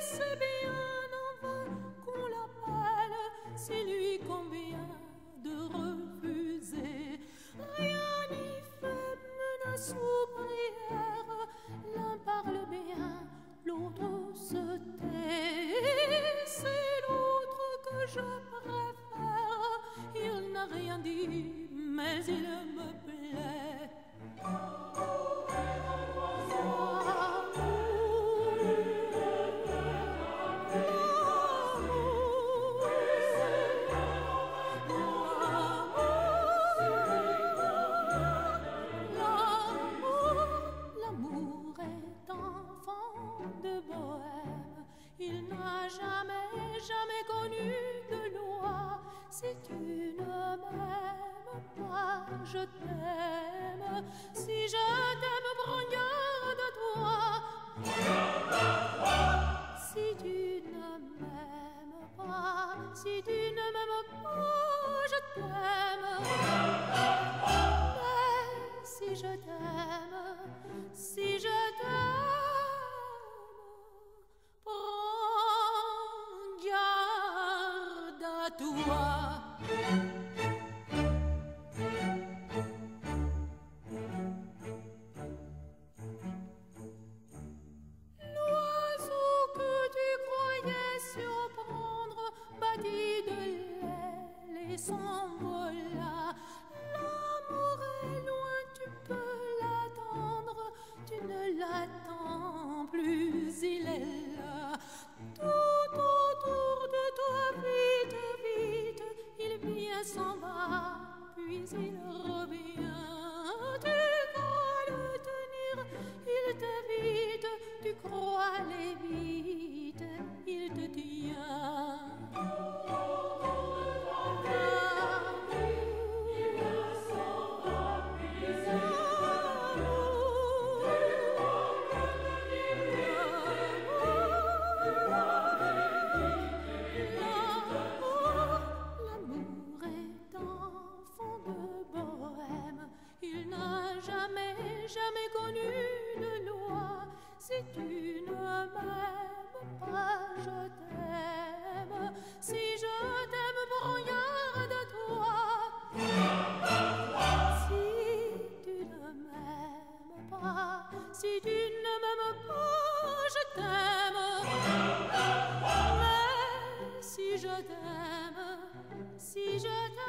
C'est bien en vain qu'on l'appelle, c'est lui qu'on vient de refuser. Rien n'y fait menace ou prière, l'un parle bien, l'autre se tait. C'est l'autre que je préfère, il n'a rien dit, mais il me plaît. jamais, jamais connu de loi. Si tu ne m'aimes pas, je t'aime. Si je t'aime, de toi. L'oiseau que tu croyais surprendre battit de l'aile et. s'en va, puis il revient. jamais connu de loi. Si tu ne m'aimes pas, je t'aime. Si je t'aime, branillard de toi. Si tu ne m'aimes pas, si tu ne m'aimes pas, je t'aime. Mais si je t'aime, si je t'aime.